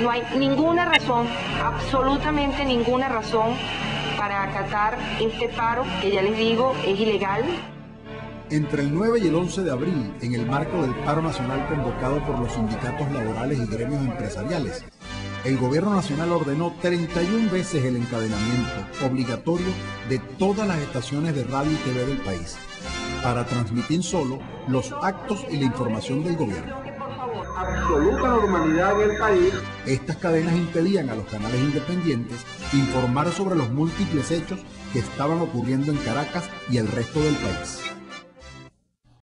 No hay ninguna razón, absolutamente ninguna razón para acatar este paro, que ya les digo, es ilegal. Entre el 9 y el 11 de abril, en el marco del paro nacional convocado por los sindicatos laborales y gremios empresariales, el gobierno nacional ordenó 31 veces el encadenamiento obligatorio de todas las estaciones de radio y TV del país para transmitir solo los actos y la información del gobierno. Absoluta normalidad país. Estas cadenas impedían a los canales independientes informar sobre los múltiples hechos que estaban ocurriendo en Caracas y el resto del país.